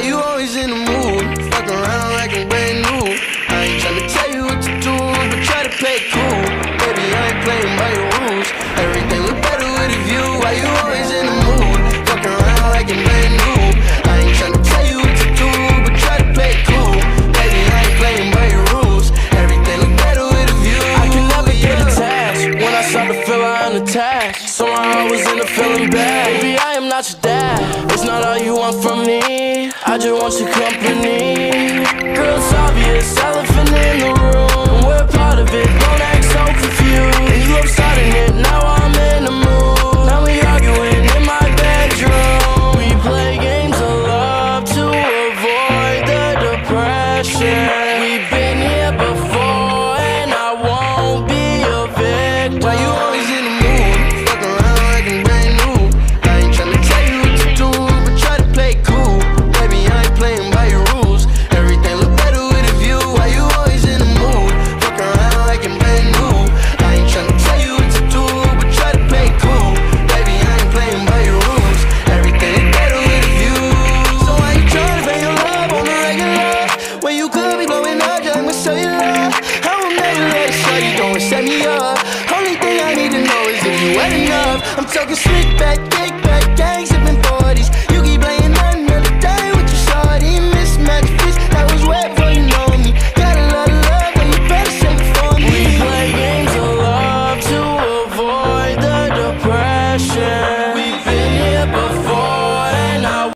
always in the mood. Fuck around like I'm brand new. I ain't tryna tell you what to do, but try to play cool. Baby, I ain't playing by your rules. Everything look better with a view. Why you always in the mood? Fuck around like I'm brand new. I ain't tryna tell you what to do, but try to play cool. Baby, I ain't playing by your rules. Everything look better with a view. I can never get attached when I start to feel I'm. Somehow I was in a feeling bad. Baby, I am not your dad. It's not all you want from me. I just want your company. Girl, it's obvious, elephant in the room. We're part of it. Don't act so confused. You love starting it, now I'm in the mood. Now we arguing in my bedroom. We play games of love to avoid the depression. I'm talking slick back,